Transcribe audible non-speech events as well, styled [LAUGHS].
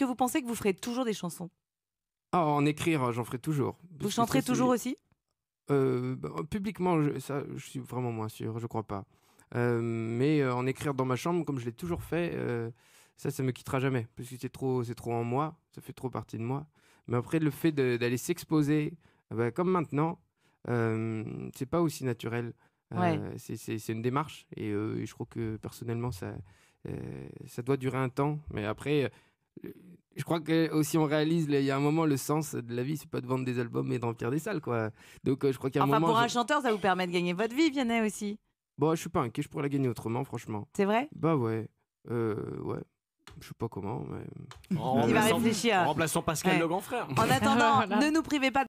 que vous pensez que vous ferez toujours des chansons? Ah, en écrire, j'en ferai toujours. Vous chanterez toujours aussi? Euh, bah, publiquement, je, ça, je suis vraiment moins sûr, je crois pas. Euh, mais euh, en écrire dans ma chambre, comme je l'ai toujours fait, ça, ça me quittera jamais, parce que c'est trop, c'est trop en moi, ça fait trop partie de moi. Mais après, le fait d'aller s'exposer, euh, bah, comme maintenant, c'est pas aussi naturel. Ouais. c'est- une démarche, et, et je crois que personnellement, ça, ça doit durer un temps. Mais après, je crois que aussi on réalise, il y a un moment, le sens de la vie, c'est pas de vendre des albums et de remplir des salles, quoi. Donc, euh, je crois qu'il y a un Enfin, moment. pour un je- chanteur, ça vous permet de gagner votre vie, Vianney aussi. Bon, je suis pas inquiet, je pourrais la gagner autrement, franchement. C'est vrai? Bah ouais. Euh, ouais. Je sais pas comment, mais. Il va réfléchir. En remplaçant Pascal Ouais. Le Grand Frère. En [LAUGHS] attendant, Voilà. ne nous privez pas